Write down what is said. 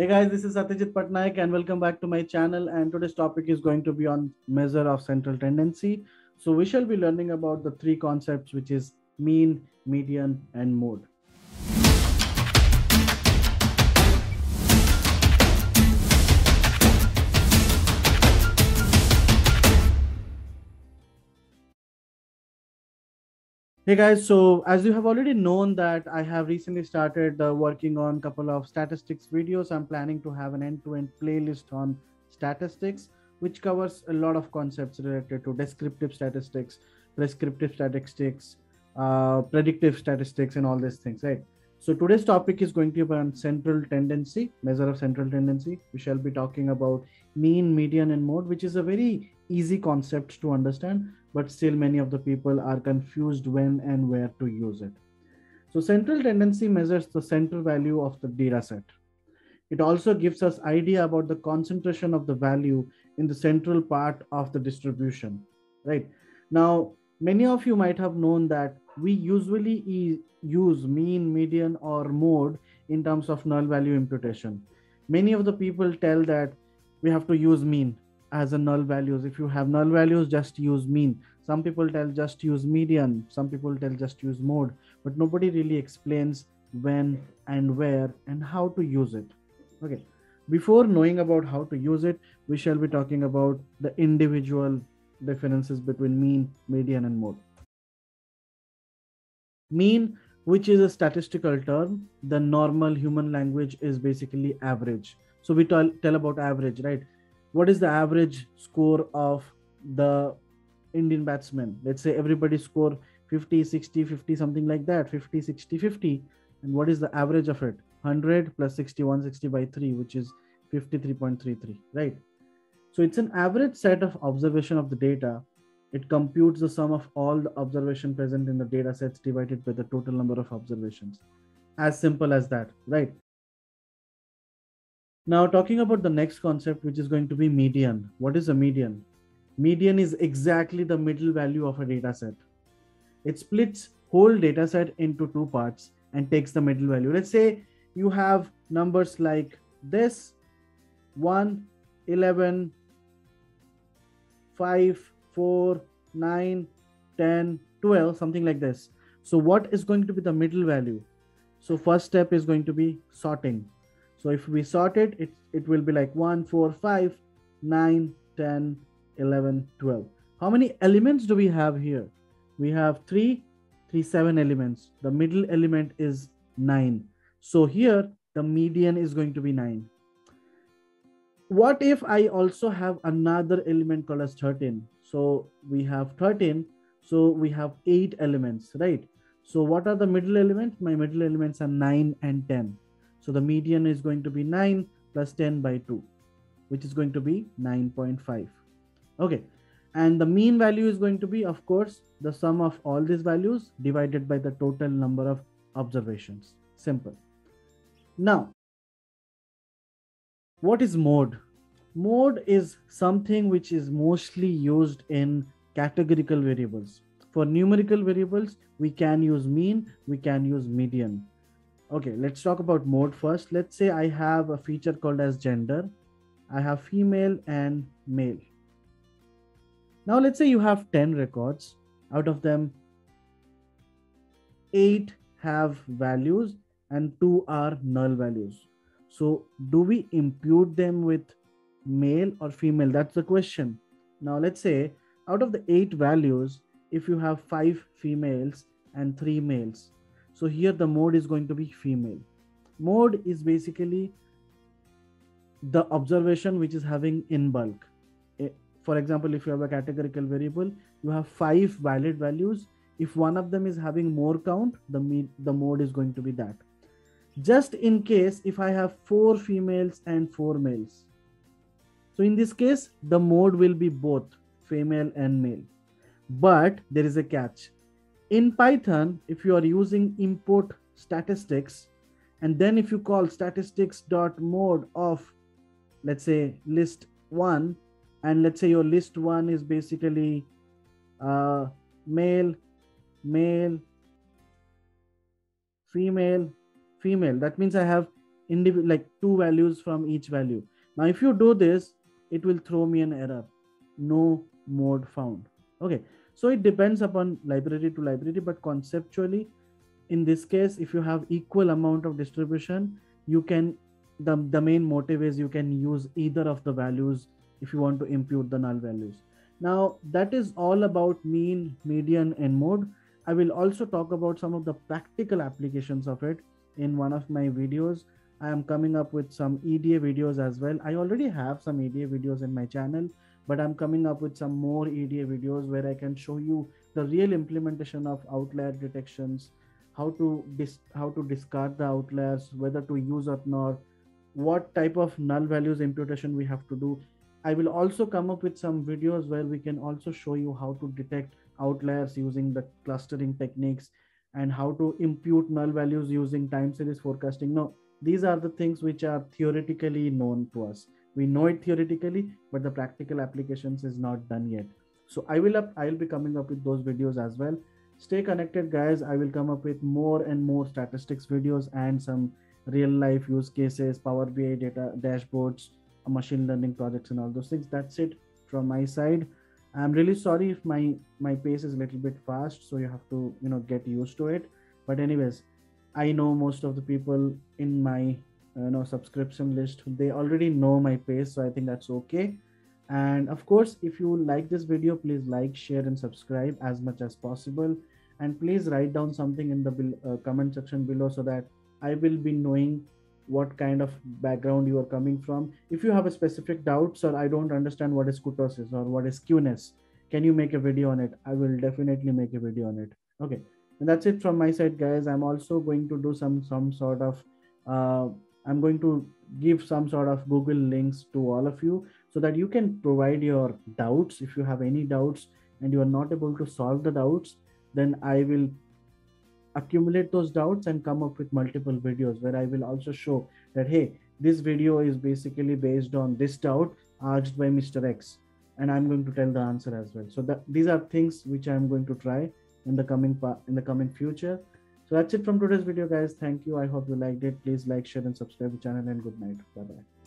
Hey guys, this is Satyajit Pattnaik and welcome back to my channel. And today's topic is going to be on measure of central tendency. So we shall be learning about the three concepts, which is mean, median, and mode. Hey guys, so as you have already known that I have recently started uh, working on a couple of statistics videos. I'm planning to have an end-to-end playlist on statistics, which covers a lot of concepts related to descriptive statistics, prescriptive statistics, uh, predictive statistics, and all these things, right? So today's topic is going to be on central tendency, measure of central tendency. We shall be talking about mean, median, and mode, which is a very easy concept to understand but still many of the people are confused when and where to use it. So central tendency measures the center value of the data set. It also gives us idea about the concentration of the value in the central part of the distribution, right? Now, many of you might have known that we usually use mean, median, or mode in terms of null value imputation. Many of the people tell that we have to use mean as a null values. If you have null values just use mean. Some people tell just use median. Some people tell just use mode. But nobody really explains when and where and how to use it. Okay. Before knowing about how to use it we shall be talking about the individual differences between mean median and mode. Mean which is a statistical term the normal human language is basically average. So we tell, tell about average right what is the average score of the Indian batsmen? Let's say everybody score 50, 60, 50, something like that, 50, 60, 50. And what is the average of it? 100 plus 60, 160 by 3, which is 53.33, right? So it's an average set of observation of the data. It computes the sum of all the observation present in the data sets divided by the total number of observations. As simple as that, right? Now, talking about the next concept, which is going to be median. What is a median? Median is exactly the middle value of a data set. It splits whole data set into two parts and takes the middle value. Let's say you have numbers like this 1, 11, 5, 4, 9, 10, 12, something like this. So, what is going to be the middle value? So, first step is going to be sorting so if we sort it, it, it will be like 1, 4, 5, 9, 10, 11, 12. How many elements do we have here? We have 3, 3, 7 elements. The middle element is 9. So here the median is going to be 9. What if I also have another element called as 13? So we have 13. So we have 8 elements, right? So what are the middle elements? My middle elements are 9 and 10. So the median is going to be 9 plus 10 by 2, which is going to be 9.5. Okay. And the mean value is going to be, of course, the sum of all these values divided by the total number of observations. Simple. Now, what is mode? Mode is something which is mostly used in categorical variables. For numerical variables, we can use mean, we can use median okay let's talk about mode first. Let's say i have a feature called as gender. I have female and male. Now let's say you have 10 records. Out of them 8 have values and 2 are null values. So do we impute them with male or female? That's the question. Now let's say out of the 8 values if you have 5 females and 3 males so here the mode is going to be female. Mode is basically the observation which is having in bulk. Eh, for example, if you have a categorical variable, you have five valid values. If one of them is having more count, the, the mode is going to be that. Just in case if I have four females and four males. So in this case, the mode will be both female and male. But there is a catch in Python, if you are using import statistics, and then if you call statistics dot mode of, let's say list one, and let's say your list one is basically uh, male, male, female, female. That means I have individual like two values from each value. Now if you do this it will throw me an error. No mode found. Okay so it depends upon library to library but conceptually in this case if you have equal amount of distribution you can the, the main motive is you can use either of the values if you want to impute the null values. Now that is all about mean median and mode. I will also talk about some of the practical applications of it in one of my videos. I am coming up with some eda videos as well. I already have some eda videos in my channel but i'm coming up with some more eda videos where i can show you the real implementation of outlier detections how to dis- how to discard the outliers whether to use or not what type of null values imputation we have to do. I will also come up with some videos where we can also show you how to detect outliers using the clustering techniques and how to impute null values using time series forecasting. No these are the things which are theoretically known to us we know it theoretically but the practical applications is not done yet. So i will up i'll be coming up with those videos as well. Stay connected guys. I will come up with more and more statistics videos and some real life use cases power bi data dashboards machine learning projects and all those things. That's it from my side. I'm really sorry if my my pace is a little bit fast so you have to you know get used to it. But anyways i know most of the people in my you know subscription list. They already know my pace so i think that's okay. And of course if you like this video please like share and subscribe as much as possible. And please write down something in the uh, comment section below so that i will be knowing what kind of background you are coming from. If you have a specific doubts or i don't understand what is kurtosis or what is skewness can you make a video on it? I will definitely make a video on it. Okay. And that's it from my side guys. I'm also going to do some some sort of uh, i'm going to give some sort of google links to all of you so that you can provide your doubts if you have any doubts and you are not able to solve the doubts then i will accumulate those doubts and come up with multiple videos where I will also show that, hey, this video is basically based on this doubt asked by Mr. X. And I'm going to tell the answer as well. So that these are things which I'm going to try in the coming in the coming future. So that's it from today's video, guys. Thank you. I hope you liked it. Please like, share, and subscribe the channel. And good night. Bye bye.